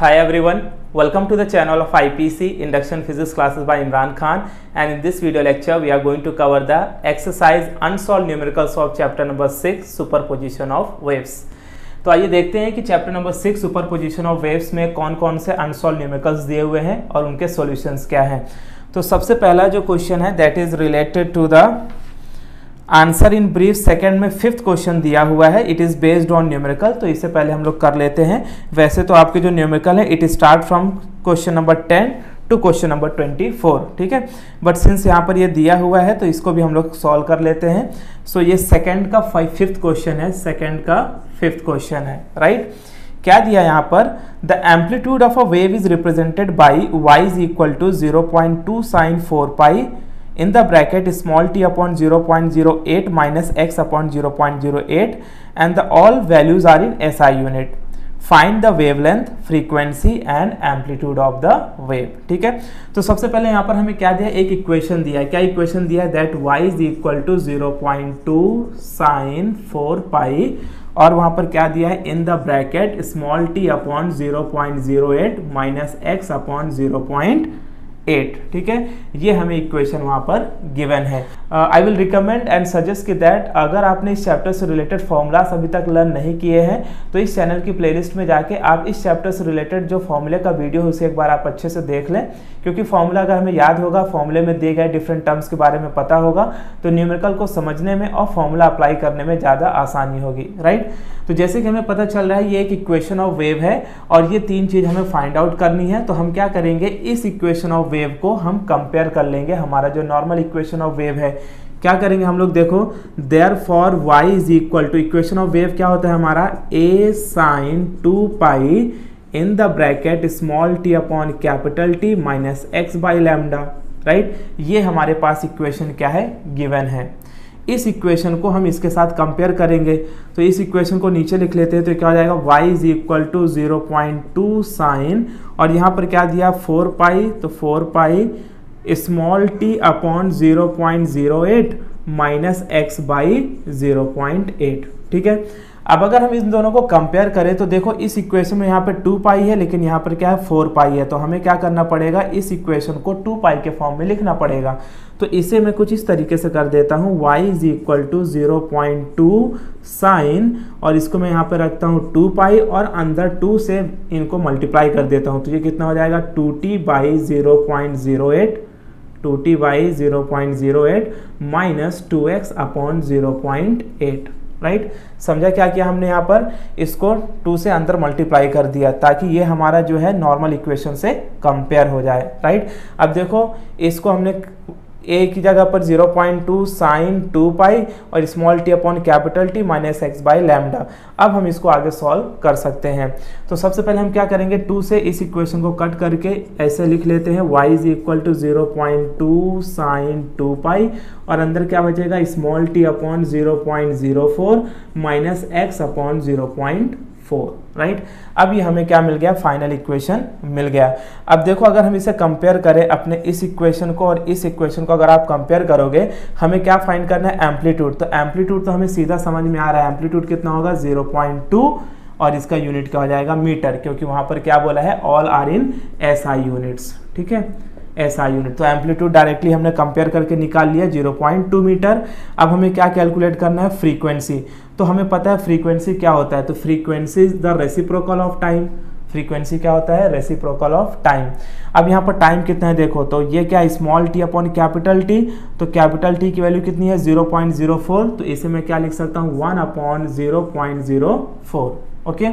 Hi everyone, welcome to the channel of IPC Induction Physics classes by Imran Khan and in this video lecture we are going to cover the exercise unsolved numericals of chapter number 6 superposition of waves. तो आइए देखते हैं कि chapter number six superposition of waves में कौन कौन से unsolved numericals दिए हुए हैं और उनके सॉल्यूशंस क्या हैं तो सबसे पहला जो क्वेश्चन है that is related to the answer in brief second में फिफ्थ क्वेश्चन दिया हुआ है। It is based on numerical तो इससे पहले हम लोग कर लेते हैं। वैसे तो आपके जो न्यूमेरिकल है it start from question number ten to question number twenty four ठीक है? बट सिंस यहाँ पर ये दिया हुआ है तो इसको भी हम लोग सॉल्व कर लेते हैं। सो so, ये सेकेंड का फिफ्थ क्वेश्चन है। सेकेंड का फिफ्थ क्वेश्चन है राइट right? क्या दिया यहाँ पर? The amplitude of a wave is represented by y is equal to zero point two sine four pi in the bracket, small t upon 0.08 minus x upon 0.08 and the all values are in SI unit. Find the wavelength frequency and amplitude of the wave ठीक है? तो सबसे पहले यहाँ पर हमें क्या दिया? एक इक्वेशन दिया है। क्या इक्वेशन दिया है? That y is equal to zero point two sine four pi और वहाँ पर क्या दिया है? In the bracket small t upon zero point zero eight minus x upon zero point eight ठीक है? ये हमें इक्वेशन वहाँ पर गिवन है। I will recommend and suggest कि दैट अगर आपने इस चैप्टर से रिलेटेड फॉर्मूलास अभी तक लर्न नहीं किए हैं तो इस चैनल की प्लेलिस्ट में जाके आप इस चैप्टर से रिलेटेड जो फॉर्मूले का वीडियो है, उसे एक बार आप अच्छे से देख लें। क्योंकि फॉर्मूला अगर हमें याद होगा फॉर्मूले में दिए गए डिफरेंट टर्म्स के बारे में पता होगा तो न्यूमेरिकल को समझने में और फॉर्मूला अप्लाई करने में ज़्यादा आसानी होगी राइट तो जैसे कि हमें पता चल रहा है, ये एक इक्वेशन ऑफ़ वेव है और ये तीन चीज़ हमें फाइंड आउट करनी है। तो हम क्या करेंगे? इस इक्वेशन ऑफ़ वेव को हम कंपेयर कर लेंगे। हमारा जो नॉर्मल इक्वेशन ऑफ़ वेव है, क्या करेंगे हम लोग? देखो therefore y is equal to equation of wave क्या होता है हमारा? A sine two pi in the bracket small t upon capital T minus x by lambda right ये हमारे पास इक्वेशन क्या है? गिवन है। इस इक्वेशन को हम इसके साथ कंपेयर करेंगे। तो इस इक्वेशन को नीचे लिख लेते हैं तो क्या हो जाएगा? y is equal to zero point two sine और यहाँ पर क्या दिया? फोर पाई तो four pi small t upon zero point zero eight minus x by zero point eight ठीक है? अब अगर हम इन दोनों को कंपेयर करें तो देखो इस इक्वेशन में यहाँ पर टू पाई है, लेकिन यहाँ पर क्या है? फोर पाई है। तो हमें क्या करना पड़ेगा? इस इक्वेशन को टू पाई के फॉर्म में लिखना पड़ेगा। तो इसे मैं कुछ इस तरीके से कर देता हूँ। y is equal to zero point two sine और इसको मैं यहाँ पर रखता हूँ टू पाई और अंदर टू से इनको मल्टीप्लाई कर देता हूँ। तो ये कितना हो जाएगा? Two t by zero point zero eight two t by zero point zero eight minus two x upon zero point eight right? समझा क्या किया हमने यहाँ पर? इसको टू से अंदर मल्टीप्लाई कर दिया ताकि ये हमारा जो है नॉर्मल इक्वेशन से कंपेयर हो जाए राइट अब देखो, इसको हमने ए की जगह पर 0.2 point two sine two pi और small t upon capital T minus x by lambda अब हम इसको आगे सॉल्व कर सकते हैं। तो सबसे पहले हम क्या करेंगे? टू से इस इक्वेशन को कट करके ऐसे लिख लेते हैं। Y is equal to zero point two sine two pi और अंदर क्या बचेगा? Small t upon zero point zero four minus x upon zero point four right अब ये हमें क्या मिल गया? फाइनल इक्वेशन मिल गया। अब देखो, अगर हम इसे कंपेयर करें अपने इस इक्वेशन को और इस इक्वेशन को, अगर आप कंपेयर करोगे, हमें क्या फाइंड करना है? एम्पलीट्यूड तो एम्पलीट्यूड तो हमें सीधा समझ में आ रहा है। एम्पलीट्यूड कितना होगा? ज़ीरो पॉइंट टू और इसका यूनिट क्या हो जाएगा? मीटर क्योंकि वहाँ पर क्या बोला है? All are in S I units ठीक है? एस आई यूनिट तो एम्पलीट्यूड डायरेक्टली हमने कंपेयर करके निकाल लिया 0.2 मीटर अब हमें क्या कैलकुलेट करना है? फ्रीक्वेंसी तो हमें पता है फ्रीक्वेंसी क्या होता है। तो frequency is the reciprocal of time frequency क्या होता है? रेसिप्रोकल ऑफ़ टाइम अब यहाँ पर टाइम कितना है देखो तो ये क्या small t upon capital T तो कैपिटल टी की वैल्यू कितनी है? 0.04 तो इसे मैं क्या लिख सकता हूँ? वन अपॉन ज़ीरो ओके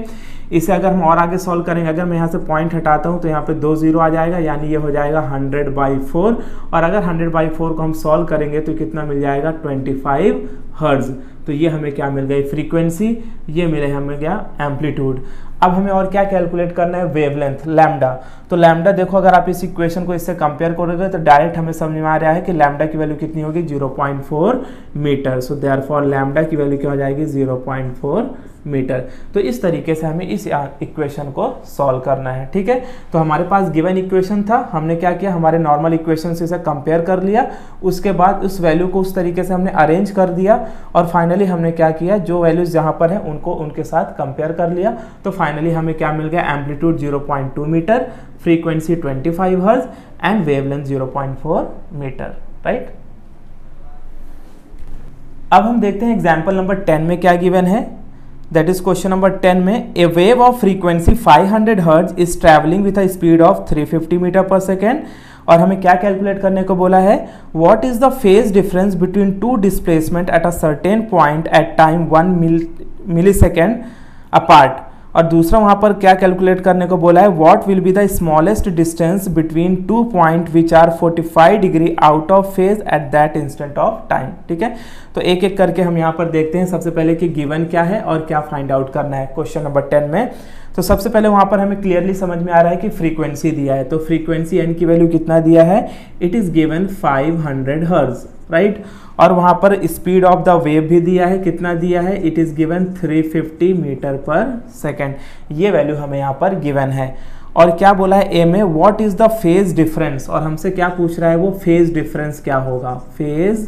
इसे अगर हम और आगे सॉल्व करेंगे, अगर मैं यहाँ से पॉइंट हटाता हूँ तो यहाँ पे दो ज़ीरो आ जाएगा, यानी ये हो जाएगा हंड्रेड बाई फोर और अगर हंड्रेड बाई फोर को हम सॉल्व करेंगे तो कितना मिल जाएगा? ट्वेंटी फाइव हर्ज तो ये हमें क्या मिल गई? फ्रीक्वेंसी ये मिले हमें क्या? एम्पलीट्यूड अब हमें और क्या कैलकुलेट करना है? वेवलेंथ लैमडा तो लैमडा देखो, अगर आप इस इक्वेशन को इससे कंपेयर करोगे तो डायरेक्ट हमें समझ में आ रहा है कि लैम्डा की वैल्यू कितनी होगी? 0.4 metre so therefore lambda की वैल्यू क्या हो जाएगी? 0.4 मीटर तो इस तरीके से हमें इस इक्वेशन को सॉल्व करना है, ठीक है? तो हमारे पास गिवन इक्वेशन था। हमने क्या किया? हमारे नॉर्मल इक्वेशन से इसे कंपेयर कर लिया। उसके बाद उस वैल्यू को उस तरीके से हमने अरेंज कर दिया। और फाइनली हमने क्या किया? जो वैल्यूज़ जहाँ पर है, उनको उनके साथ कंपेयर कर लिया। तो फाइनली हमें क्या मिल गया? एम्पलीट्यूड 0.2 मीटर फ्रीक्वेंसी 25 हर्ज एंड वेवलेंथ 0.4 मीटर राइट अब हम देखते हैं एग्ज़ाम्पल नंबर टेन में क्या गिवन है? दैट इज़ क्वेश्चन नंबर 10 में a wave of frequency 500 hertz is travelling with a speed of 350 metre per second और हमें क्या कैलकुलेट करने को बोला है? What is the phase difference between two displacement at a certain point at time one millisecond apart और दूसरा वहाँ पर क्या कैलकुलेट करने को बोला है? What will be the smallest distance between two point which are 45 degree out of phase at that instant of time ठीक है? तो एक एक करके हम यहाँ पर देखते हैं सबसे पहले कि गिवन क्या है और क्या फाइंड आउट करना है क्वेश्चन नंबर टेन में। तो सबसे पहले वहाँ पर हमें क्लियरली समझ में आ रहा है कि फ्रीक्वेंसी दिया है। तो फ्रीक्वेंसी एन की वैल्यू कितना दिया है? इट इज़ गिवन 500 हर्ज राइट और वहाँ पर स्पीड ऑफ़ द वेव भी दिया है। कितना दिया है? It is given 350 metre per second ये वैल्यू हमें यहाँ पर गिवन है। और क्या बोला है? ए में what is the phase difference और हमसे क्या पूछ रहा है वो? फ़ेज़ डिफरेंस क्या होगा? फ़ेज़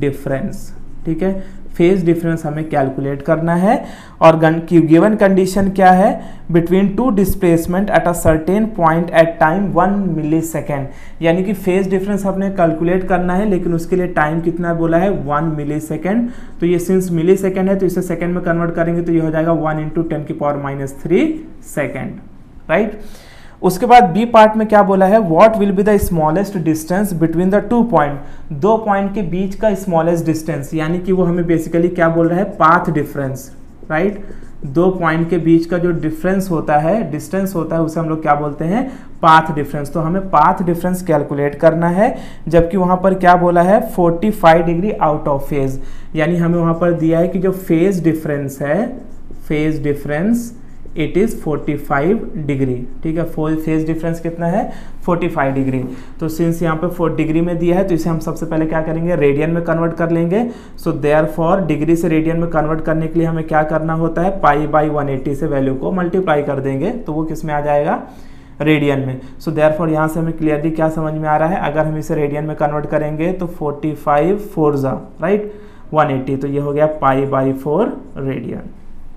डिफरेंस ठीक है? फ़ेज़ डिफरेंस हमें कैलकुलेट करना है और गिवन कंडीशन क्या है? Between two displacement at a certain point at time one millisecond यानी कि फ़ेज़ डिफरेंस हमने कैलकुलेट करना है, लेकिन उसके लिए टाइम कितना बोला है? वन मिली सेकेंड तो ये सिंस मिली सेकेंड है तो इसे सेकेंड में कन्वर्ट करेंगे तो ये हो जाएगा वन इंटू टेन की power minus three second right उसके बाद बी पार्ट में क्या बोला है? What will be the smallest distance between the two point दो पॉइंट के बीच का स्मॉलेस्ट डिस्टेंस यानी कि वो हमें बेसिकली क्या बोल रहा है? पाथ डिफरेंस राइट दो पॉइंट के बीच का जो डिफरेंस होता है डिस्टेंस होता है, उसे हम लोग क्या बोलते हैं? पाथ डिफरेंस तो हमें पाथ डिफरेंस कैलकुलेट करना है, जबकि वहाँ पर क्या बोला है? 45 डिग्री आउट ऑफ़ फ़ेज़ यानी हमें वहाँ पर दिया है कि जो फ़ेज़ डिफरेंस है phase difference it is 45 degree, ठीक है? फोर फ़ेज़ डिफरेंस कितना है? 45 डिग्री। तो सिंस यहाँ पे 4 डिग्री में दिया है तो इसे हम सबसे पहले क्या करेंगे? रेडियन में कन्वर्ट कर लेंगे। सो देयर फॉर डिग्री से रेडियन में कन्वर्ट करने के लिए हमें क्या करना होता है? पाई बाई वन से वैल्यू को मल्टीप्लाई कर देंगे। तो वो किसमें आ जाएगा? रेडियन में। सो देयर फॉर यहाँ से हमें क्लियरली क्या समझ में आ रहा है? अगर हम इसे रेडियन में कन्वर्ट करेंगे तो फोर्टी फाइव फोरजा राइट वन तो ये हो गया पाई बाई फोर रेडियन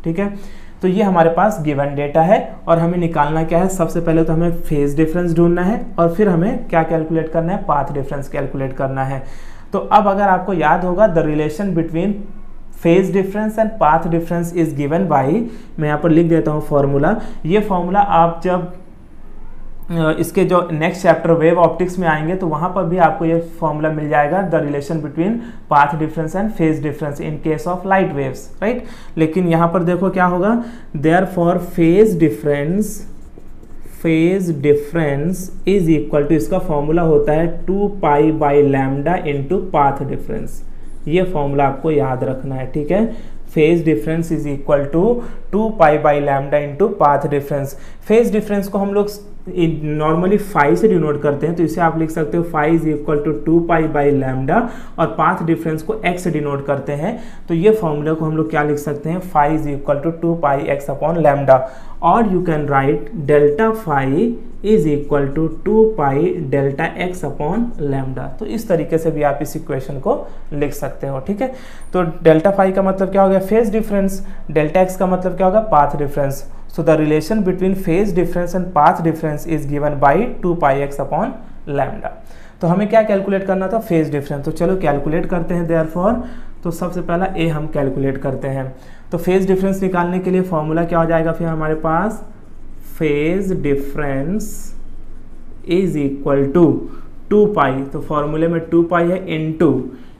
ठीक है? तो ये हमारे पास गिवन डेटा है और हमें निकालना क्या है? सबसे पहले तो हमें फ़ेज़ डिफरेंस ढूंढना है और फिर हमें क्या कैलकुलेट करना है? पाथ डिफरेंस कैलकुलेट करना है। तो अब अगर आपको याद होगा the relation between phase difference and path difference is given by मैं यहाँ पर लिख देता हूँ फॉर्मूला ये फॉर्मूला आप जब इसके जो नेक्स्ट चैप्टर वेव ऑप्टिक्स में आएँगे तो वहाँ पर भी आपको ये फॉर्मूला मिल जाएगा the relation between path difference and phase difference in case of light waves right लेकिन यहाँ पर देखो क्या होगा therefore phase difference phase difference is equal to इसका फॉर्मूला होता है two pi by lambda into path difference ये फॉर्मूला आपको याद रखना है, ठीक है? Phase difference is equal to two pi by lambda into path difference phase difference को हम लोग नॉर्मली फाइव से डिनोट करते हैं तो इसे आप लिख सकते हो five is equal to two pi by lambda और पाथ डिफरेंस को एक्स से डिनोट करते हैं। तो ये फॉर्मूला को हम लोग क्या लिख सकते हैं? Five is equal to two pi x upon lambda और you can write delta five is equal to two pi delta x upon lambda तो इस तरीके से भी आप इस इक्वेशन को लिख सकते हो, ठीक है? तो डेल्टा फाइव का मतलब क्या हो गया? फ़ेज़ डिफरेंस डेल्टा एक्स का मतलब क्या होगा? Path difference So, the relation between phase difference and path difference is given by 2 pi x upon lambda. तो हमें क्या कैलकुलेट करना था? फ़ेज़ डिफरेंस तो चलो कैलकुलेट करते हैं देयर तो सबसे पहला ए हम कैलकुलेट करते हैं। तो फ़ेज़ डिफरेंस निकालने के लिए फॉर्मूला क्या हो जाएगा फिर हमारे पास? Phase difference is equal to two pi तो फॉर्मूले में टू पाई है इन टू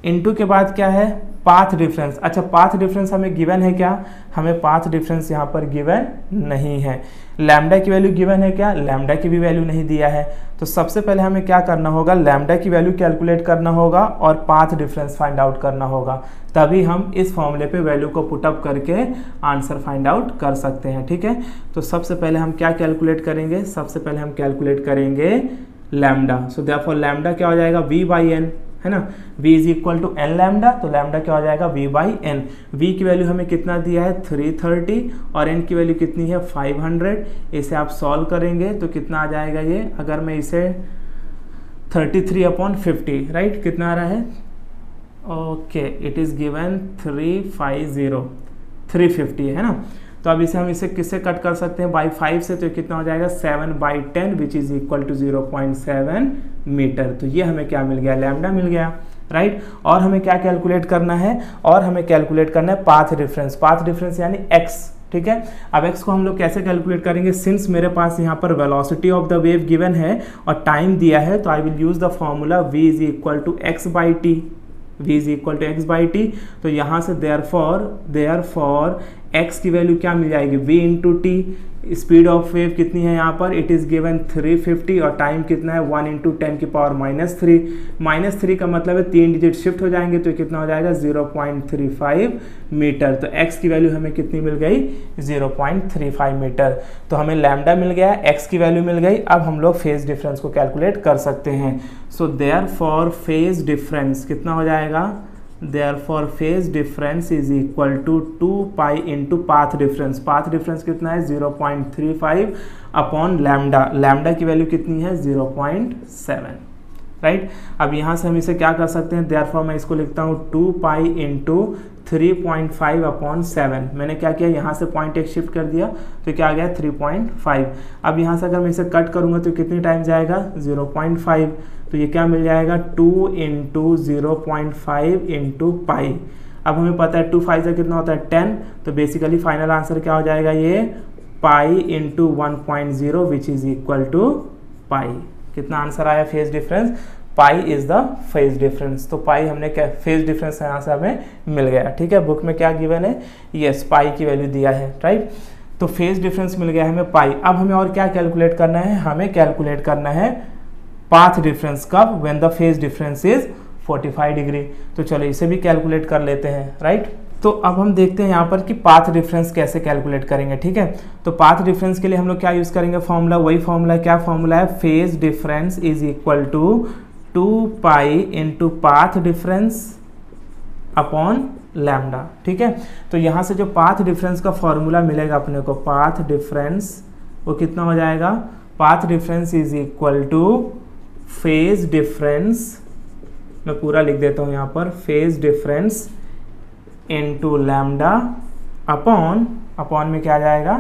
इन टू के बाद क्या है? Path difference. अच्छा पाथ डिफरेंस हमें गिवन है क्या? हमें पाथ डिफरेंस यहाँ पर गिवन नहीं है। लैमडा की वैल्यू गिवन है क्या? लैमडा की भी वैल्यू नहीं दिया है। तो सबसे पहले हमें क्या करना होगा? लैमडा की वैल्यू कैलकुलेट करना होगा और पाथ डिफरेंस फाइंड आउट करना होगा। तभी हम इस फॉर्मूले पे वैल्यू को पुटअप करके आंसर फाइंड आउट कर सकते हैं, ठीक है? तो सबसे पहले हम क्या कैलकुलेट करेंगे? सबसे पहले हम कैलकुलेट करेंगे लैमडा। सो देयरफॉर लैमडा क्या हो जाएगा? वी बाई एन है ना? V is equal to n lambda तो लैमडा क्या हो जाएगा? V बाई एन वी की वैल्यू हमें कितना दिया है? 330 और n की वैल्यू कितनी है? 500 इसे आप सॉल्व करेंगे तो कितना आ जाएगा ये? अगर मैं इसे 33 थ्री अपॉन फिफ्टी राइट कितना आ रहा है? Okay it is given three five zero three fifty है ना? तो अब इसे हम इसे किससे कट कर सकते हैं? बाई फाइव से तो कितना हो जाएगा? Seven by ten which is equal to zero point seven metre. तो ये हमें क्या मिल गया? लैमडा मिल गया राइट right? और हमें क्या कैलकुलेट करना है? और हमें कैलकुलेट करना है पाथ डिफरेंस पाथ डिफरेंस यानी एक्स ठीक है? अब एक्स को हम लोग कैसे कैलकुलेट करेंगे? सिंस मेरे पास यहाँ पर velocity of the wave given है और टाइम दिया है तो I will use the formula v is equal to x by t v is equal to x by t तो यहाँ से therefore therefore x की वैल्यू क्या मिल जाएगी? V into t speed of wave कितनी है यहाँ पर? इट इज़ गिवन 350 और टाइम कितना है? 1 इंटू टेन की power minus three minus three का मतलब है तीन डिजिट शिफ्ट हो जाएँगे तो कितना हो जाएगा? 0.35 मीटर तो x की वैल्यू हमें कितनी मिल गई? 0.35 मीटर तो हमें लैमडा मिल गया, x की वैल्यू मिल गई। अब हम लोग फ़ेज़ डिफरेंस को कैलकुलेट कर सकते हैं। So therefore phase difference कितना हो जाएगा? Therefore, phase difference is equal to 2 pi into path difference. Path difference कितना है? 0.35 अपॉन लैमडा लैमडा की वैल्यू कितनी है? 0.7 राइट अब यहाँ से हम इसे क्या कर सकते हैं? देयर मैं इसको लिखता हूँ two pi into three point five upon seven मैंने क्या किया? यहाँ से पॉइंट एक शिफ्ट कर दिया तो क्या आ गया? थ्री पॉइंट फाइव अब यहाँ से अगर मैं इसे कट करूँगा तो कितनी टाइम जाएगा? ज़ीरो पॉइंट फाइव तो ये क्या मिल जाएगा? Two into zero point five into pi अब हमें पता है टू फाइव से कितना होता है? टेन. तो बेसिकली फाइनल आंसर क्या हो जाएगा ये? Pi into one point zero which is equal to pi कितना आंसर आया phase difference pi is the phase difference तो पाई हमने क्या फ़ेज़ डिफरेंस यहाँ से हमें मिल गया। ठीक है? बुक में क्या गिवन है? यस पाई की वैल्यू दिया है राइट तो फ़ेज़ डिफरेंस मिल गया हमें पाई अब हमें और क्या कैलकुलेट करना है? हमें कैलकुलेट करना है पाथ डिफरेंस कब when the phase difference is 45 degree तो चलो इसे भी कैलकुलेट कर लेते हैं राइट तो अब हम देखते हैं यहाँ पर कि पाथ डिफरेंस कैसे कैलकुलेट करेंगे, ठीक है? तो पाथ डिफरेंस के लिए हम लोग क्या यूज़ करेंगे? फॉर्मूला वही फॉर्मूला क्या फॉर्मूला है? Phase difference is equal to two pi into path difference upon lambda ठीक है? तो यहाँ से जो पाथ डिफरेंस का फॉर्मूला मिलेगा अपने को पाथ डिफरेंस वो कितना हो जाएगा? Path difference is equal to phase difference मैं पूरा लिख देता हूँ यहाँ पर phase difference into lambda upon upon में क्या आ जाएगा?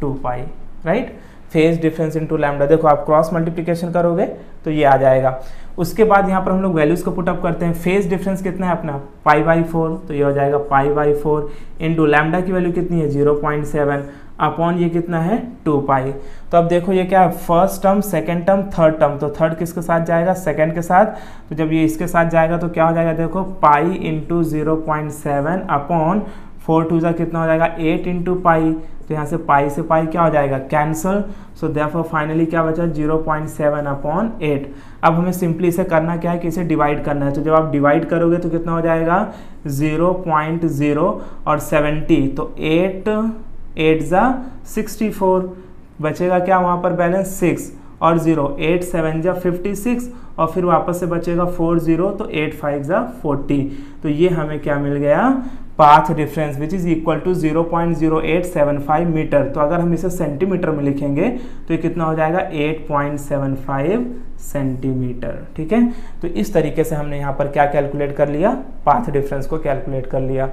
Two pi right phase difference into lambda देखो आप क्रॉस मल्टीप्लिकेशन करोगे तो ये आ जाएगा। उसके बाद यहाँ पर हम लोग वैल्यूज़ को पुटअप करते हैं। फ़ेज़ डिफरेंस कितना है अपना? पाई बाई फोर तो ये हो जाएगा pi by four into lambda की वैल्यू कितनी है? ज़ीरो पॉइंट सेवन अपॉन ये कितना है? Two pi. तो अब देखो ये क्या है? First term, second term, third term. तो थर्ड किसके साथ जाएगा? सेकेंड के साथ। तो जब ये इसके साथ जाएगा तो क्या हो जाएगा? देखो, pi into zero point seven upon four two ज़ा कितना हो जाएगा? Eight into pi. तो यहाँ से पाई से पाई क्या हो जाएगा? कैंसल सो देयरफॉर फाइनली क्या बचा? Zero point seven upon eight अब हमें सिंपली इसे करना क्या है? कि इसे डिवाइड करना है। तो जब आप डिवाइड करोगे तो कितना हो जाएगा? ज़ीरो पॉइंट ज़ीरो और सेवेंटी तो एट एट ज़ा सिक्सटी फोर, बचेगा क्या वहाँ पर बैलेंस? सिक्स और ज़ीरो, एट सेवन ज़ा फिफ्टी सिक्स और फिर वापस से बचेगा फोर ज़ीरो तो एट फाइव ज़ा फोर्टी। तो ये हमें क्या मिल गया? Path difference which is equal to zero point zero eight seven five metre तो अगर हम इसे सेंटीमीटर में लिखेंगे तो ये कितना हो जाएगा? Eight point seven five centimetre. ठीक है? तो इस तरीके से हमने यहाँ पर क्या कैलकुलेट कर लिया? पाथ डिफरेंस को कैलकुलेट कर लिया।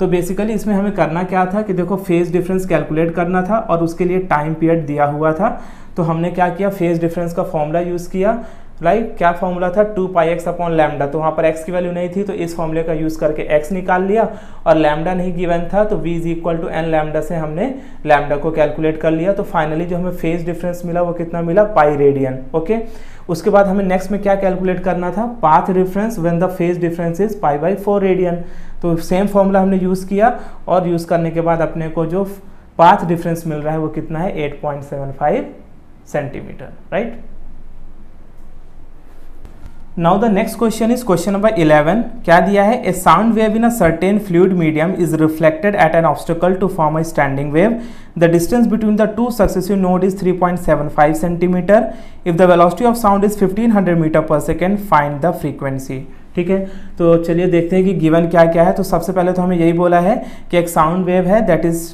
तो बेसिकली इसमें हमें करना क्या था कि देखो फ़ेज़ डिफरेंस कैलकुलेट करना था और उसके लिए टाइम पीरियड दिया हुआ था। तो हमने क्या किया? फ़ेज़ डिफरेंस का फॉर्मूला यूज़ किया। राइट क्या फॉर्मूला था? Two pi x upon lambda तो वहाँ पर एक्स की वैल्यू नहीं थी तो इस फॉर्मूले का यूज़ करके एक्स निकाल लिया और लैमडा नहीं गिवन था तो v is equal to n lambda से हमने लैमडा को कैलकुलेट कर लिया। तो फाइनली जो हमें फ़ेज़ डिफरेंस मिला, वो कितना मिला? पाई रेडियन ओके उसके बाद हमें नेक्स्ट में क्या कैलकुलेट करना था? Path difference when the phase difference is pi by four radian तो सेम फॉर्मूला हमने यूज़ किया और यूज़ करने के बाद अपने को जो पाथ डिफरेंस मिल रहा है वो कितना है? 8.75 centimetre right now the next question is question number 11 क्या दिया है? A sound wave in a certain fluid medium is reflected at an obstacle to form a standing wave the distance between the two successive node is 3.75 centimetre if the velocity of sound is 1500 metre per second find the frequency ठीक है? तो चलिए देखते हैं कि given क्या क्या है। तो सबसे पहले तो हमें यही बोला है कि एक साउंड वेव है that is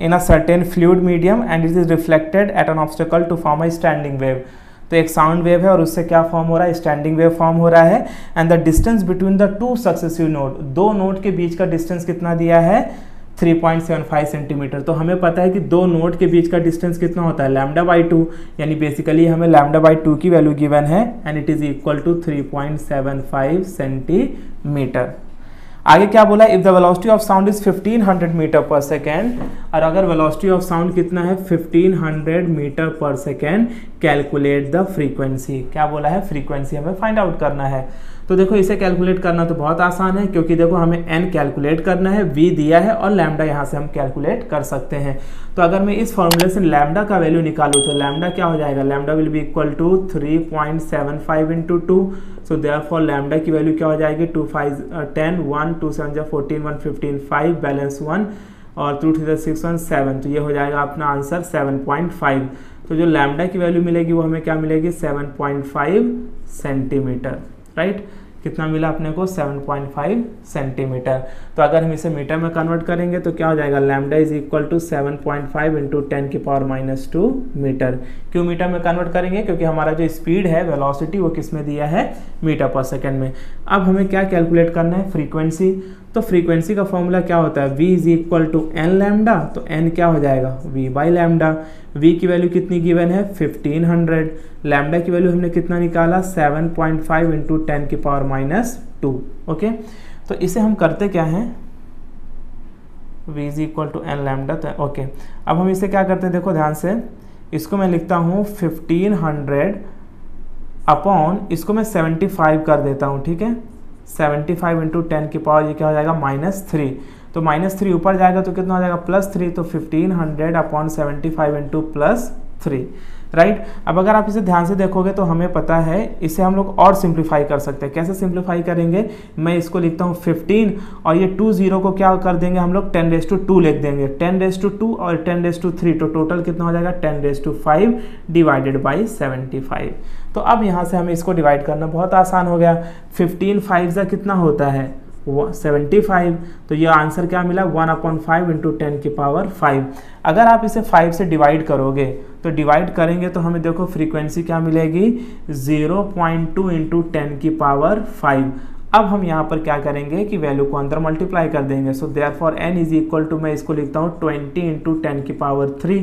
in a certain fluid medium and it is reflected at an obstacle to form a standing wave तो एक साउंड वेव है और उससे क्या फॉर्म हो रहा है? स्टैंडिंग वेव फॉर्म हो रहा है। And the distance between the two successive note दो नोट के बीच का डिस्टेंस कितना दिया है? 3.75 सेंटीमीटर तो हमें पता है कि दो नोट के बीच का डिस्टेंस कितना होता है? लैमडा बाई टू यानी बेसिकली हमें लैमडा बाई टू की वैल्यू गिवन है and it is equal to 3.75 centimetre आगे क्या बोला? If the velocity of sound is 1500 metre per second और अगर वेलोसिटी ऑफ़ साउंड कितना है? 1500 metre per second calculate the frequency क्या बोला है? फ्रीक्वेंसी हमें फाइंड आउट करना है। तो देखो, इसे कैलकुलेट करना तो बहुत आसान है, क्योंकि देखो, हमें एन कैलकुलेट करना है वी दिया है, और लैमडा यहाँ से हम कैलकुलेट कर सकते हैं। तो अगर मैं इस फॉर्मूले से लैमडा का वैल्यू निकालूँ तो लैमडा क्या हो जाएगा? Lambda will be equal to three point seven five into two so therefore lambda की वैल्यू क्या हो जाएगी? Two five ten one two seven जो fourteen one fifteen five balance one और two three six one seven तो ये हो जाएगा अपना आंसर सेवन पॉइंट फाइव तो जो लैमडा की वैल्यू मिलेगी, वो हमें क्या मिलेगी? Seven point five centimetre right? कितना मिला अपने को? 7.5 सेंटीमीटर तो अगर हम इसे मीटर में कन्वर्ट करेंगे तो क्या हो जाएगा? Lambda is equal to 7.5 point five into ten की पावर माइनस टू मीटर क्यों मीटर में कन्वर्ट करेंगे? क्योंकि हमारा जो स्पीड है वेलोसिटी वो किसमें दिया है? मीटर पर सेकेंड में. अब हमें क्या कैलकुलेट करना है? फ्रीक्वेंसी तो फ्रीक्वेंसी का फॉर्मूला क्या होता है? V is equal to n lambda तो n क्या हो जाएगा? V बाई लैमडा v की वैल्यू कितनी गिवन है? 1500 हंड्रेड लैमडा की वैल्यू हमने कितना निकाला? 7.5 पॉइंट फाइव इंटू टेन की पावर माइनस टू ओके तो इसे हम करते क्या हैं? V is equal to n lambda तो ओके अब हम इसे क्या करते हैं? देखो ध्यान से. इसको मैं लिखता हूँ 1500 अपॉन इसको मैं 75 कर देता हूँ, ठीक है? सेवेंटी फाइव इंटू टेन की पावर, ये क्या हो जाएगा? Minus three. तो माइनस थ्री ऊपर जाएगा तो कितना हो जाएगा? प्लस थ्री तो fifteen hundred upon seventy five into plus three. Right? अब अगर आप इसे ध्यान से देखोगे तो हमें पता है, इसे हम लोग और सिंप्लीफाई कर सकते हैं। कैसे सिंप्लीफाई करेंगे? मैं इसको लिखता हूँ 15 और ये टू ज़ीरो को क्या कर देंगे हम लोग? 10 रेस टू टू लिख देंगे। 10 रेस टू टू और 10 रेस टू थ्री तो टोटल कितना हो जाएगा? 10 raise to five divided by seventy five तो अब यहाँ से हमें इसको डिवाइड करना बहुत आसान हो गया। फिफ्टीन फाइव का कितना होता है? सेवेंटी फाइव तो ये आंसर क्या मिला? One upon five into ten की पावर फाइव अगर आप इसे फाइव से डिवाइड करोगे तो डिवाइड करेंगे तो हमें देखो फ्रीक्वेंसी क्या मिलेगी? Zero point two into ten की पावर फाइव अब हम यहाँ पर क्या करेंगे कि वैल्यू को अंदर मल्टीप्लाई कर देंगे। So therefore n is equal to मैं इसको लिखता हूँ ट्वेंटी इंटू टेन की पावर थ्री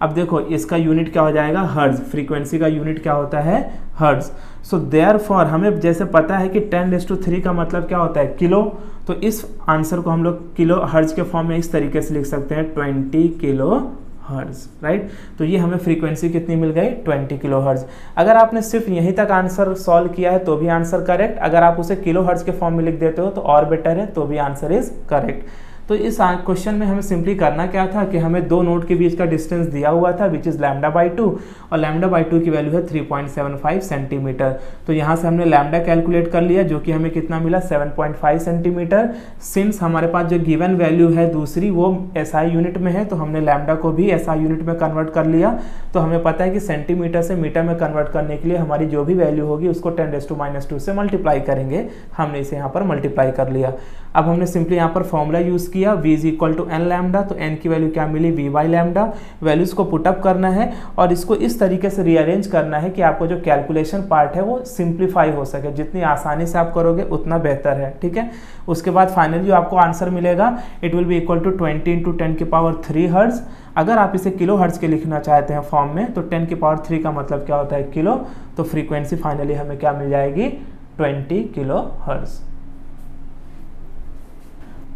अब देखो, इसका यूनिट क्या हो जाएगा? हर्ज फ्रीक्वेंसी का यूनिट क्या होता है? हर्ज सो देयर फॉर हमें जैसे पता है कि टेन डेज़ टू थ्री का मतलब क्या होता है? किलो तो इस आंसर को हम लोग किलो हर्ज के फॉर्म में इस तरीके से लिख सकते हैं ट्वेंटी किलो हर्ज राइट तो ये हमें फ्रीक्वेंसी कितनी मिल गई? 20 किलो हर्ज अगर आपने सिर्फ़ यहीं तक आंसर सॉल्व किया है तो भी आंसर करेक्ट अगर आप उसे किलो हर्ज के फॉर्म में लिख देते हो तो और बेटर है तो भी आंसर इज़ करेक्ट तो इस क्वेश्चन में हमें सिंपली करना क्या था कि हमें दो नोट के बीच का डिस्टेंस दिया हुआ था which is lambda by two और लैमडा बाई टू की वैल्यू है 3.75 सेंटीमीटर तो यहाँ से हमने लैमडा कैलकुलेट कर लिया, जो कि हमें कितना मिला? 7.5 सेंटीमीटर सिंस हमारे पास जो गिवन वैल्यू है दूसरी, वो एस यूनिट में है तो हमने लैमडा को भी एस यूनिट में कन्वर्ट कर लिया. तो हमें पता है कि सेंटीमीटर से मीटर में कन्वर्ट करने के लिए हमारी जो भी वैल्यू होगी, उसको ten raise to minus two से मल्टीप्लाई करेंगे. हमने इसे यहाँ पर मल्टीप्लाई कर लिया. अब हमने सिंपली यहाँ पर फॉर्मूला यूज़ किया, v is equal to n lambda तो n की वैल्यू क्या मिली? वी बाई लैमडा वैल्यूज़ को पुटअप करना है और इसको इस तरीके से रीअरेंज करना है कि आपको जो कैलकुलेशन पार्ट है वो सिंप्लीफाई हो सके। जितनी आसानी से आप करोगे, उतना बेहतर है, ठीक है? उसके बाद फाइनली जो आपको आंसर मिलेगा it will be equal to twenty into ten की पावर थ्री हर्ट्स अगर आप इसे किलो हर्ट्स के लिखना चाहते हैं फॉर्म में तो टेन की पावर थ्री का मतलब क्या होता है? किलो. तो फ्रीक्वेंसी फाइनली हमें क्या मिल जाएगी? ट्वेंटी किलो हर्ट्स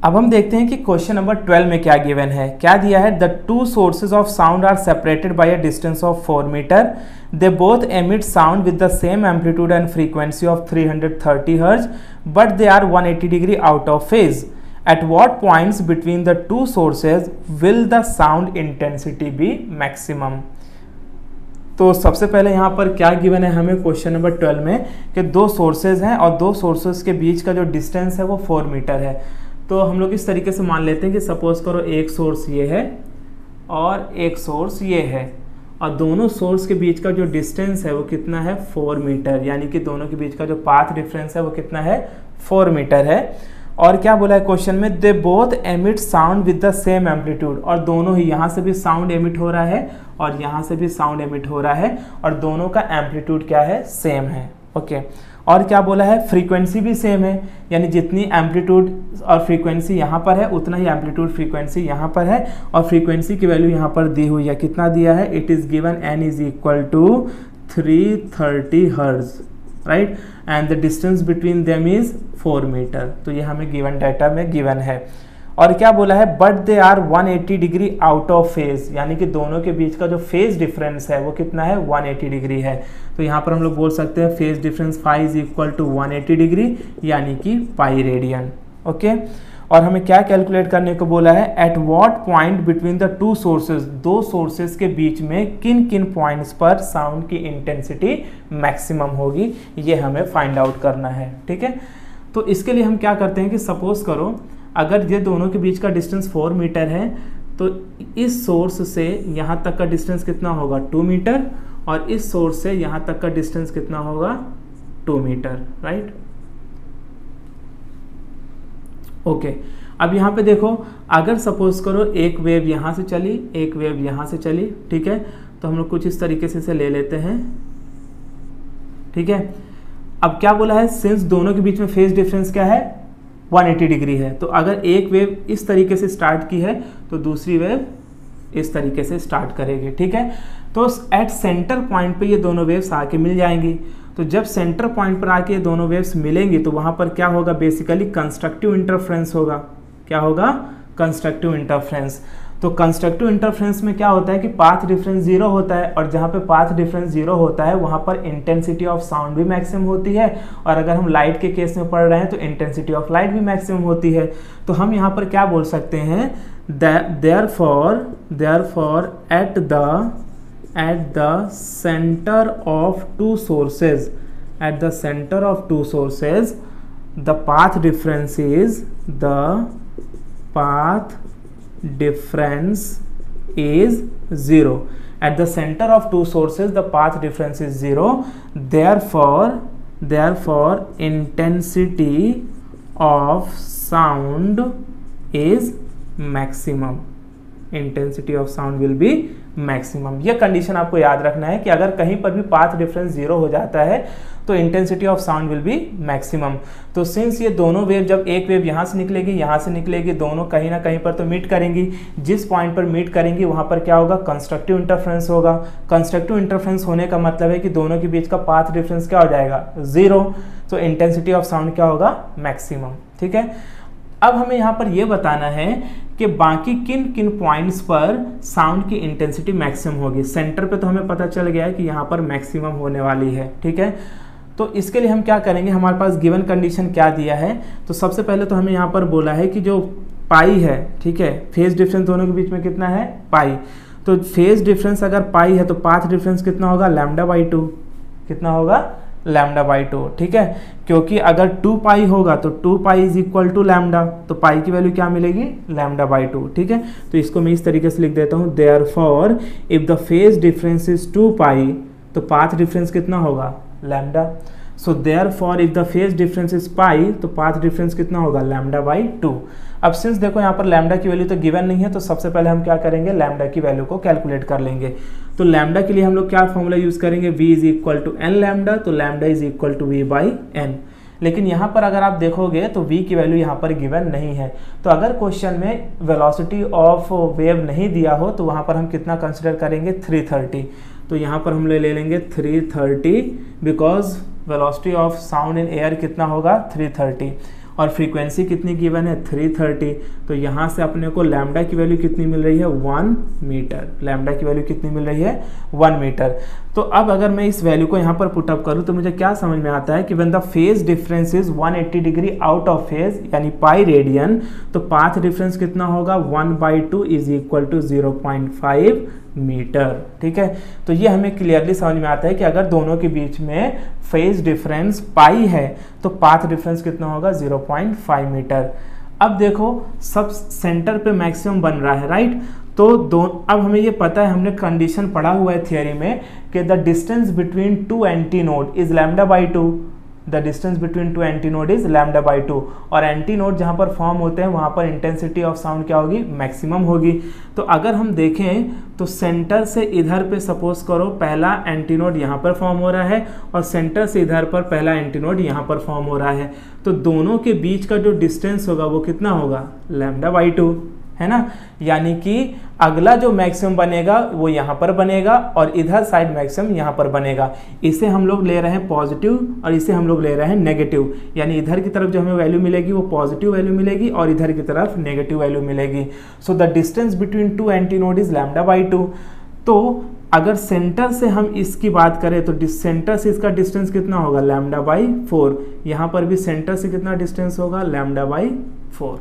अब हम देखते हैं कि क्वेश्चन नंबर 12 में क्या गिवन है। क्या दिया है? The two sources of sound are separated by a distance of four metre they both emit sound with the same amplitude and frequency of 330 hertz but they are 180 degree out of phase at what points between the two sources will the sound intensity be maximum तो सबसे पहले यहाँ पर क्या given है हमें question number 12 में? कि दो सोर्सेज हैं और दो सोर्सेज के बीच का जो डिस्टेंस है वो फोर मीटर है। तो हम लोग इस तरीके से मान लेते हैं कि सपोज़ करो एक सोर्स ये है और एक सोर्स ये है। और दोनों सोर्स के बीच का जो डिस्टेंस है वो कितना है? फोर मीटर यानी कि दोनों के बीच का जो पाथ डिफरेंस है वो कितना है? फोर मीटर है। और क्या बोला है क्वेश्चन में? They both emit sound with the same amplitude और दोनों ही, यहाँ से भी साउंड एमिट हो रहा है और यहाँ से भी साउंड एमिट हो रहा है और दोनों का एम्पलीट्यूड क्या है? सेम है। ओके और क्या बोला है? फ्रीक्वेंसी भी सेम है। यानी जितनी एम्पलीट्यूड और फ्रीक्वेंसी यहाँ पर है, उतना ही एम्पलीट्यूड फ्रीक्वेंसी यहाँ पर है और फ्रीक्वेंसी की वैल्यू यहाँ पर दी हुई है। कितना दिया है? It is given n is equal to three thirty hertz right and the distance between them is four metre तो ये हमें गिवन डाटा में गिवन है। और क्या बोला है? But they are 180 degree out of phase यानी कि दोनों के बीच का जो फ़ेज़ डिफरेंस है, वो कितना है? 180 डिग्री है। तो यहाँ पर हम लोग बोल सकते हैं phase difference five is equal to 180 degree यानी कि पाई रेडियन ओके और हमें क्या कैलकुलेट करने को बोला है? At what point between the two sources दो सोर्सेज के बीच में किन किन पॉइंट्स पर साउंड की इंटेंसिटी मैक्सिमम होगी? ये हमें फाइंड आउट करना है। ठीक है? तो इसके लिए हम क्या करते हैं कि सपोज़ करो अगर ये दोनों के बीच का डिस्टेंस फोर मीटर है तो इस सोर्स से यहाँ तक का डिस्टेंस कितना होगा? टू मीटर और इस सोर्स से यहाँ तक का डिस्टेंस कितना होगा? टू मीटर राइट ओके अब यहाँ पे देखो, अगर सपोज़ करो एक वेव यहाँ से चली, एक वेव यहाँ से चली, ठीक है? तो हम लोग कुछ इस तरीके से इसे ले लेते हैं, ठीक है? अब क्या बोला है? सिंस दोनों के बीच में फ़ेज़ डिफरेंस क्या है? 180 डिग्री है। तो अगर एक वेव इस तरीके से स्टार्ट की है तो दूसरी वेव इस तरीके से स्टार्ट करेगी, ठीक है? तो एट सेंटर पॉइंट पे ये दोनों वेव्स आके मिल जाएँगी। तो जब सेंटर पॉइंट पर आके ये दोनों वेव्स मिलेंगी तो वहाँ पर क्या होगा? बेसिकली कंस्ट्रक्टिव इंटरफ्रेंस होगा। क्या होगा? कंस्ट्रक्टिव इंटरफ्रेंस तो कंस्ट्रक्टिव इंटरफ्रेंस में क्या होता है कि पाथ डिफरेंस ज़ीरो होता है और जहाँ पे पाथ डिफरेंस ज़ीरो होता है, वहाँ पर इंटेंसिटी ऑफ़ साउंड भी मैक्सिमम होती है और अगर हम लाइट के केस में पढ़ रहे हैं तो इंटेंसिटी ऑफ़ लाइट भी मैक्सिमम होती है। तो हम यहाँ पर क्या बोल सकते हैं? Therefore therefore at the at the centre of two sources at the centre of two sources the path difference is the path difference is 0 at the center of two sources the path difference is 0 therefore therefore intensity of sound is maximum. Intensity of sound will be maximum यह condition आपको याद रखना है कि अगर कहीं पर भी पाथ डिफरेंस ज़ीरो हो जाता है तो intensity of sound will be maximum तो सिंस ये दोनों वेव जब एक वेव यहाँ से निकलेगी, यहाँ से निकलेगी, दोनों कहीं ना कहीं पर तो मीट करेंगी। जिस पॉइंट पर मीट करेंगी, वहाँ पर क्या होगा? कंस्ट्रक्टिव इंटरफ्रेंस होगा। कंस्ट्रक्टिव इंटरफ्रेंस होने का मतलब है कि दोनों के बीच का पाथ डिफरेंस क्या हो जाएगा? ज़ीरो तो इंटेंसिटी ऑफ़ साउंड क्या होगा? मैक्सिमम ठीक है? अब हमें यहाँ पर यह बताना है कि बाकी किन किन पॉइंट्स पर साउंड की इंटेंसिटी मैक्सिमम होगी। सेंटर पे तो हमें पता चल गया है कि यहाँ पर मैक्सिमम होने वाली है, ठीक है? तो इसके लिए हम क्या करेंगे? हमारे पास गिवन कंडीशन क्या दिया है? तो सबसे पहले तो हमें यहाँ पर बोला है कि जो पाई है, ठीक है फ़ेज़ डिफरेंस दोनों के बीच में कितना है? पाई तो फ़ेज़ डिफरेंस अगर पाई है तो पाथ डिफरेंस कितना होगा? लैमडा बाई टू कितना होगा? लैमडा बाई टू ठीक है? क्योंकि अगर टू पाई होगा तो two pi is equal to lambda तो पाई की वैल्यू क्या मिलेगी? लैमडा बाई टू ठीक है? तो इसको मैं इस तरीके से लिख देता हूँ therefore if the phase difference is two pi तो पाथ डिफरेंस कितना होगा? Lambda so therefore if the phase difference is pi तो पाथ डिफरेंस कितना होगा? लैमडा बाई टू अब सिंस देखो यहाँ पर लैमडा की वैल्यू तो गिवन नहीं है तो सबसे पहले हम क्या करेंगे? लैमडा की वैल्यू को कैलकुलेट कर लेंगे। तो लैमडा के लिए हम लोग क्या फॉर्मूला यूज़ करेंगे? V is equal to n lambda तो lambda is equal to v by n लेकिन यहाँ पर अगर आप देखोगे तो v की वैल्यू यहाँ पर गिवन नहीं है। तो अगर क्वेश्चन में वेलोसिटी ऑफ़ वेव नहीं दिया हो तो वहाँ पर हम कितना कंसिडर करेंगे? 330 तो यहाँ पर हम ले लेंगे 330 because velocity of sound in air कितना होगा? 330 और फ्रीक्वेंसी कितनी गिवन है? 330 तो यहाँ से अपने को लैमडा की वैल्यू कितनी मिल रही है? वन मीटर लैमडा की वैल्यू कितनी मिल रही है? वन मीटर तो अब अगर मैं इस वैल्यू को यहाँ पर पुटअप करूँ तो मुझे क्या समझ में आता है कि one the phase difference is 180 degree out of phase यानी पाई रेडियन तो पाथ डिफरेंस कितना होगा? One by two is equal to zero point five metre, ठीक है? तो ये हमें क्लियरली समझ में आता है कि अगर दोनों के बीच में फ़ेज़ डिफरेंस पाई है तो पाथ डिफरेंस कितना होगा? 0.5 मीटर अब देखो, सब सेंटर पे मैक्सिमम बन रहा है राइट तो दो, अब हमें ये पता है, हमने कंडीशन पढ़ा हुआ है थियोरी में कि the distance between two antinode is lambda by two the distance between two antinode is lambda by two और एंटी नोड जहाँ पर फॉर्म होते हैं, वहाँ पर इंटेंसिटी ऑफ़ साउंड क्या होगी? मैक्सिमम होगी। तो अगर हम देखें तो सेंटर से इधर पे सपोज़ करो, पहला एंटी नोड यहाँ पर फॉर्म हो रहा है और सेंटर से इधर पर पहला एंटी नोड यहाँ पर फॉर्म हो रहा है। तो दोनों के बीच का जो डिस्टेंस होगा, वो कितना होगा? लैमडा बाई टू है ना? यानी कि अगला जो मैक्सिमम बनेगा, वो यहाँ पर बनेगा और इधर साइड मैक्सिमम यहाँ पर बनेगा। इसे हम लोग ले रहे हैं पॉजिटिव और इसे हम लोग ले रहे हैं नेगेटिव यानी इधर की तरफ़ जो हमें वैल्यू मिलेगी, वो पॉजिटिव वैल्यू मिलेगी और इधर की तरफ़ नेगेटिव वैल्यू मिलेगी। So the distance between two antinode is lambda by two तो अगर सेंटर से हम इसकी बात करें तो सेंटर से इसका डिस्टेंस कितना होगा? लैमडा बाई फोर यहाँ पर भी सेंटर से कितना डिस्टेंस होगा? लैमडा बाई फोर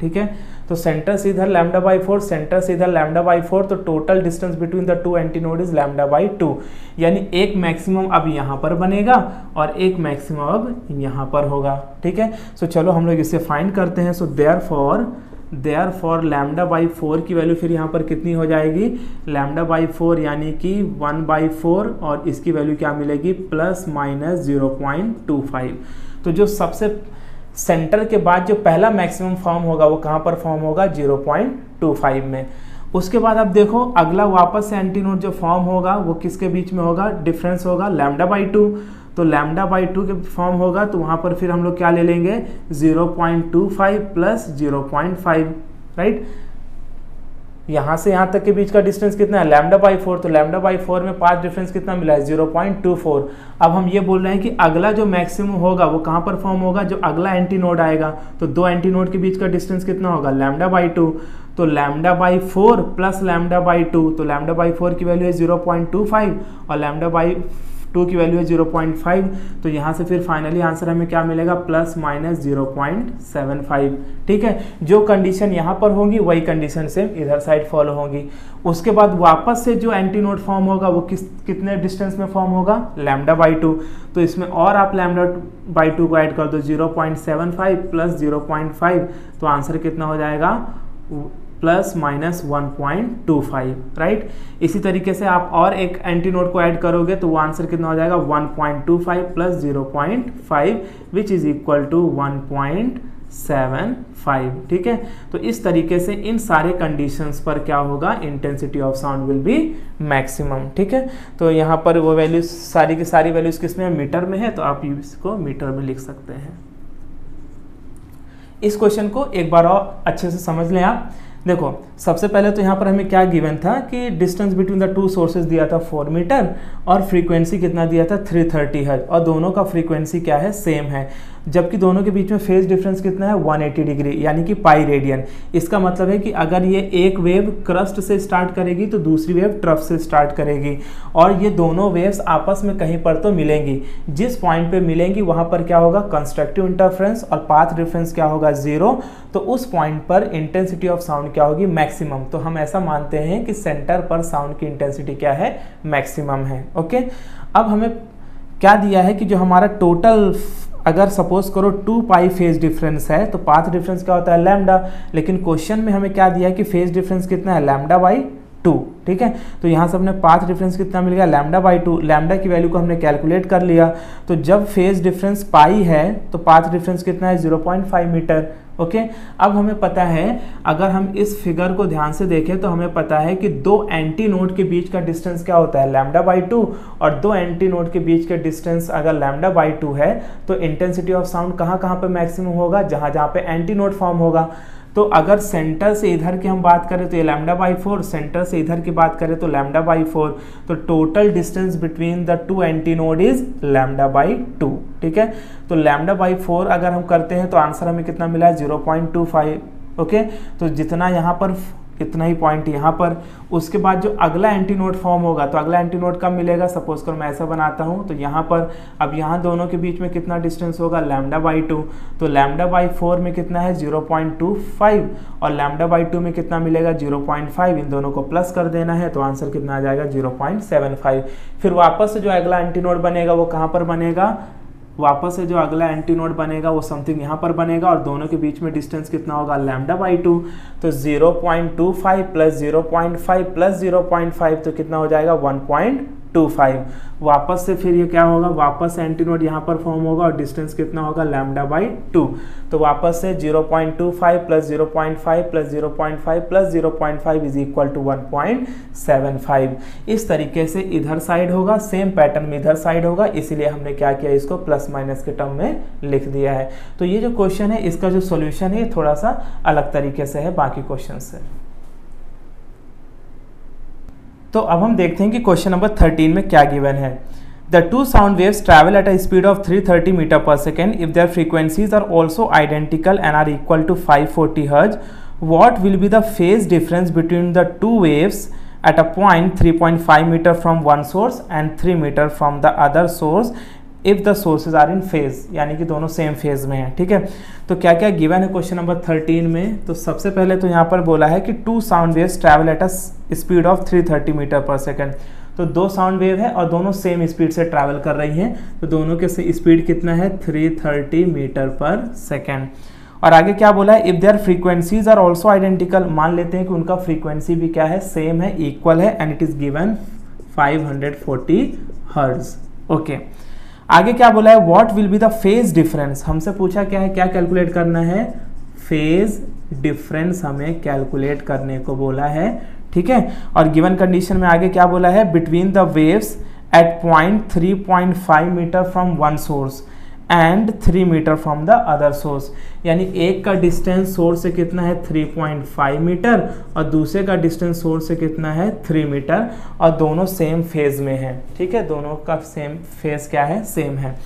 ठीक है? तो सेंटर से इधर लैमडा बाई फोर सेंटर से इधर लैमडा बाई फोर तो total distance between the two antinode is lambda by two यानी एक मैक्सिमम अब यहाँ पर बनेगा और एक मैक्सिमम अब यहाँ पर होगा, ठीक है? सो चलो हम लोग इसे फाइंड करते हैं। So therefore therefore lambda by four की वैल्यू फिर यहाँ पर कितनी हो जाएगी? लैमडा बाई फोर यानी कि वन बाई फोर और इसकी वैल्यू क्या मिलेगी? Plus minus zero point two five तो जो सबसे सेंटर के बाद जो पहला मैक्सिमम फॉर्म होगा वो कहाँ पर फॉर्म होगा? 0.25 में। उसके बाद अब देखो, अगला वापस से एंटीनोड जो फॉर्म होगा, वो किसके बीच में होगा? डिफरेंस होगा, लैमडा बाई टू। तो लैमडा बाई टू के फॉर्म होगा तो वहाँ पर फिर हम लोग क्या ले लेंगे? 0.25 प्लस 0.5 राइट? यहाँ से यहाँ तक के बीच का डिस्टेंस कितना है? लैमडा बाई फोर तो लैमडा बाई फोर में पाँच डिफरेंस कितना मिला है? ज़ीरो पॉइंट टू फोर अब हम ये बोल रहे हैं कि अगला जो मैक्सिमम होगा, वो कहाँ पर फॉर्म होगा? जो अगला एंटी नोड आएगा तो दो एंटी नोड के बीच का डिस्टेंस कितना होगा? लैमडा बाई टू तो lambda by four plus lambda by two तो लैमडा बाई फोर की वैल्यू है ज़ीरो पॉइंट टू फाइव और लैमडा बाई टू की वैल्यू है ज़ीरो पॉइंट फाइव तो यहाँ से फिर फाइनली आंसर हमें क्या मिलेगा? Plus minus zero point seven five ठीक है? जो कंडीशन यहाँ पर होंगी, वही कंडीशन सेम इधर साइड फॉलो होंगी। उसके बाद वापस से जो एंटी नोट फॉर्म होगा, वो किस, कितने डिस्टेंस में फॉर्म होगा? लैमडा बाई टू तो इसमें और आप लैमडा बाई टू को ऐड कर दो zero point seven five plus zero point five तो आंसर कितना हो जाएगा? Plus minus one point two five right इसी तरीके से आप और एक एंटी नोड को ऐड करोगे तो वो आंसर कितना हो जाएगा? One point two five plus zero point five which is equal to one point seven five ठीक है? तो इस तरीके से इन सारे कंडीशंस पर क्या होगा? Intensity of sound will be maximum ठीक है? तो यहाँ पर वो वैल्यूज़ सारी की सारी वैल्यूज़ किसमें मीटर में है तो आप इसको मीटर में लिख सकते हैं। इस क्वेश्चन को एक बार और अच्छे से समझ लें आप। देखो सबसे पहले तो यहाँ पर हमें क्या गिवन था कि distance between the two sources दिया था फोर मीटर और फ्रीक्वेंसी कितना दिया था थ्री थर्टी हज और दोनों का फ्रीक्वेंसी क्या है? सेम है। जबकि दोनों के बीच में फ़ेज़ डिफरेंस कितना है? 180 डिग्री यानी कि पाई रेडियन इसका मतलब है कि अगर ये एक वेव क्रस्ट से स्टार्ट करेगी तो दूसरी वेव ट्रफ से स्टार्ट करेगी और ये दोनों वेव्स आपस में कहीं पर तो मिलेंगी। जिस पॉइंट पे मिलेंगी, वहाँ पर क्या होगा? कंस्ट्रक्टिव इंटरफ्रेंस और पाथ डिफरेंस क्या होगा? ज़ीरो तो उस पॉइंट पर इंटेंसिटी ऑफ़ साउंड क्या होगी? मैक्सिमम। तो हम ऐसा मानते हैं कि सेंटर पर साउंड की इंटेंसिटी क्या है? मैक्सिमम है ओके अब हमें क्या दिया है कि जो हमारा टोटल अगर सपोज़ करो टू पाई फ़ेज़ डिफरेंस है तो पाथ डिफरेंस क्या होता है? लैमडा लेकिन क्वेश्चन में हमें क्या दिया है कि फ़ेज़ डिफरेंस कितना है? लैमडा बाई टू ठीक है? तो यहाँ से हमने पाथ डिफरेंस कितना मिल गया? लैमडा बाई टू लैमडा की वैल्यू को हमने कैलकुलेट कर लिया। तो जब फ़ेज़ डिफरेंस पाई है तो पाथ डिफरेंस कितना है? 0.5 मीटर ओके? अब हमें पता है, अगर हम इस फिगर को ध्यान से देखें तो हमें पता है कि दो एंटी नोड के बीच का डिस्टेंस क्या होता है? Lambda by two. और दो एंटी नोड के बीच का डिस्टेंस अगर लैमडा बाई टू है तो इंटेंसिटी ऑफ़ साउंड कहाँ कहाँ पे मैक्सिमम होगा? जहाँ जहाँ पे एंटी नोड फॉर्म होगा। तो अगर सेंटर से इधर की हम बात करें तो ये लैमडा बाई फोर। सेंटर से इधर की बात करें तो लैमडा बाई फोर। तो total distance between the two antinode is lambda by two. ठीक है? तो लैमडा बाई फोर अगर हम करते हैं तो आंसर हमें कितना मिला? है zero point two five okay तो जितना यहाँ पर, इतना ही पॉइंट यहाँ पर। उसके बाद जो अगला एंटी नोड फॉर्म होगा तो अगला एंटी नोड कब मिलेगा? सपोज़ कर मैं ऐसा बनाता हूँ तो यहाँ पर, अब यहाँ दोनों के बीच में कितना डिस्टेंस होगा? लैमडा बाई टू तो लैमडा बाई फोर में कितना है? ज़ीरो पॉइंट टू फाइव और लैमडा बाई टू में कितना मिलेगा? ज़ीरो पॉइंट फाइव इन दोनों को प्लस कर देना है तो आंसर कितना आ जाएगा? ज़ीरो पॉइंट सेवन फाइव फिर वापस से जो अगला एंटी नोड बनेगा, वो कहाँ पर बनेगा? वापस से जो अगला एंटी नोड बनेगा वो समथिंग यहाँ पर बनेगा और दोनों के बीच में डिस्टेंस कितना होगा? Lambda by two. तो 0.25 प्लस 0.5 प्लस 0.5 तो कितना हो जाएगा? टू फाइव वापस से फिर ये क्या होगा? वापस एंटी नोड यहाँ पर फॉर्म होगा और डिस्टेंस कितना होगा? लैमडा बाई टू तो वापस से 0.25 plus 0.5 plus 0.5 plus 0.5 is equal to 1.75 इस तरीके से इधर साइड होगा सेम पैटर्न में इधर साइड होगा, इसीलिए हमने क्या किया इसको? प्लस माइनस के टर्म में लिख दिया है। तो ये जो क्वेश्चन है, इसका जो सोल्यूशन है थोड़ा सा अलग तरीके से है, बाकी क्वेश्चन से। तो अब हम देखते हैं कि क्वेश्चन नंबर थर्टीन में क्या गिवन है। The two sound waves travel at a speed of 330 metre per second if their frequencies are also identical and are equal to five forty hertz what will be the phase difference between the two waves at a point 3.5 metre from one source and three metre from the other source if the sources are in phase यानी कि दोनों same phase में है, ठीक है? तो क्या क्या गिवन है क्वेश्चन नंबर थर्टीन में? तो सबसे पहले तो यहाँ पर बोला है कि two sound waves travel at a speed of 330 metre per second तो दो साउंड वेव है और दोनों सेम स्पीड से ट्रैवल कर रही हैं। तो दोनों के स्पीड कितना है? 330 मीटर पर सेकेंड और आगे क्या बोला है? If their frequencies are also identical मान लेते हैं कि उनका फ्रीक्वेंसी भी क्या है? सेम है इक्वल है एंड इट इज़ गिवन 540 हर्ज ओके आगे क्या बोला है? What will be the phase difference हमसे पूछा क्या है? क्या कैलकुलेट करना है? फ़ेज़ डिफरेंस हमें कैलकुलेट करने को बोला है। ठीक है? और गिवन कंडीशन में आगे क्या बोला है? Between the waves at point 3.5 metre from one source and three metre from the other source यानी एक का डिस्टेंस सोर्स से कितना है? 3.5 मीटर और दूसरे का डिस्टेंस सोर्स से कितना है? 3 मीटर और दोनों सेम फ़ेज़ में है। ठीक है? दोनों का सेम फ़ेज़ क्या है? सेम है।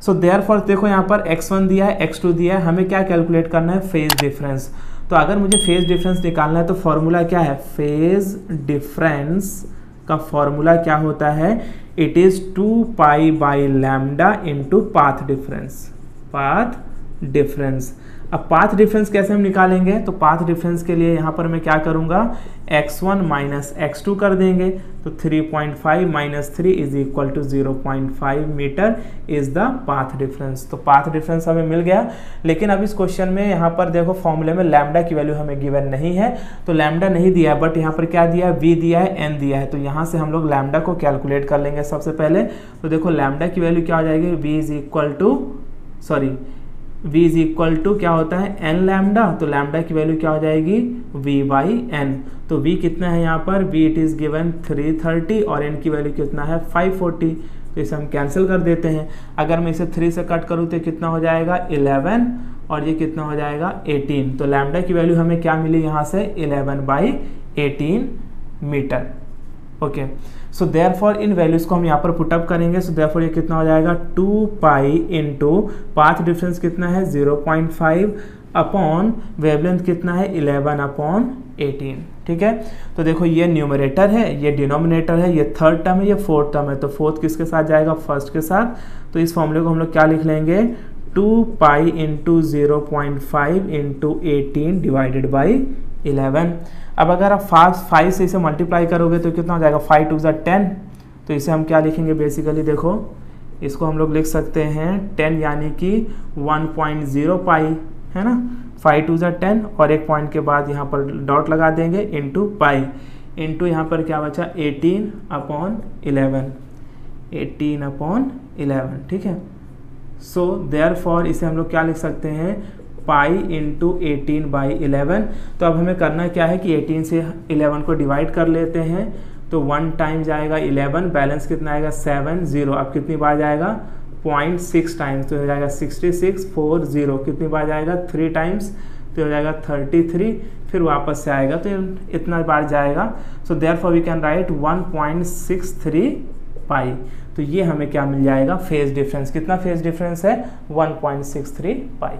सो देयर फॉर देखो यहाँ पर x1 दिया है x2 दिया है। हमें क्या कैलकुलेट करना है? फ़ेज़ डिफरेंस तो अगर मुझे फ़ेज़ डिफरेंस निकालना है तो फॉर्मूला क्या है? फ़ेज़ डिफरेंस का फॉर्मूला क्या होता है? It is two pi by lambda into path difference path difference अब पाथ डिफरेंस कैसे हम निकालेंगे? तो पाथ डिफरेंस के लिए यहाँ पर मैं क्या करूँगा? X1 वन माइनस एक्स कर देंगे। तो 3.5 point five minus three is equal to zero metre is the path difference तो पाथ डिफरेंस हमें मिल गया। लेकिन अब इस क्वेश्चन में यहाँ पर देखो फॉर्मूले में लैमडा की वैल्यू हमें गिवन नहीं है। तो लैमडा नहीं दिया बट यहाँ पर क्या दिया है? वी दिया है एन दिया है। तो यहाँ से हम लोग लैमडा को कैलकुलेट कर लेंगे सबसे पहले। तो देखो लैमडा की वैल्यू क्या हो जाएगी? V is equal to sorry v is equal to क्या होता है? N लैमडा तो लैमडा की वैल्यू क्या हो जाएगी? V बाई एन तो v कितना है यहाँ पर? V इट इज़ गिवन 330 और n की वैल्यू कितना है? 540 तो इसे हम कैंसिल कर देते हैं। अगर मैं इसे 3 से कट करूँ तो कितना हो जाएगा? 11 और ये कितना हो जाएगा? 18 तो लैमडा की वैल्यू हमें क्या मिली यहाँ से? 11 by eighteen metre okay so therefore in values को हम यहाँ पर पुटअप करेंगे। सो देयर फॉर ये कितना हो जाएगा? Two pi into path difference कितना है? Zero point five upon wavelength कितना है? इलेवन अपॉन एटीन ठीक है? तो देखो, ये न्यूमरेटर है, ये डिनोमिनेटर है, ये थर्ड टर्म है, ये फोर्थ टर्म है। तो फोर्थ किसके साथ जाएगा? फ़र्स्ट के साथ। तो इस फॉर्मूले को हम लोग क्या लिख लेंगे? Two pi into zero point five into eighteen divided by eleven. अब अगर आप फास्ट फाइव से इसे मल्टीप्लाई करोगे तो कितना हो जाएगा? फाइव टू ज़ा टेन। तो इसे हम क्या लिखेंगे? बेसिकली देखो, इसको हम लोग लिख सकते हैं टेन यानी कि वन पॉइंट ज़ीरो पाई, है ना? फाइव टू ज़ा टेन और एक पॉइंट के बाद यहाँ पर डॉट लगा देंगे इंटू पाई। इंटू यहाँ पर क्या बचा? Eighteen upon eleven. Eighteen upon eleven, ठीक है? सो देयर फॉर इसे हम लोग क्या लिख सकते हैं? Pi into eighteen by eleven तो अब हमें करना क्या है कि एटीन से इलेवन को डिवाइड कर लेते हैं। तो वन टाइम जाएगा इलेवन बैलेंस कितना आएगा? सेवन ज़ीरो अब कितनी बार जाएगा? पॉइंट सिक्स टाइम्स तो हो जाएगा सिक्सटी सिक्स फोर ज़ीरो कितनी बार जाएगा? थ्री टाइम्स तो हो जाएगा थर्टी थ्री फिर वापस से आएगा। तो इतना बार जाएगा। So therefore we can write one point six three pi तो ये हमें क्या मिल जाएगा? फ़ेज़ डिफरेंस कितना फ़ेज़ डिफरेंस है? One point six three pi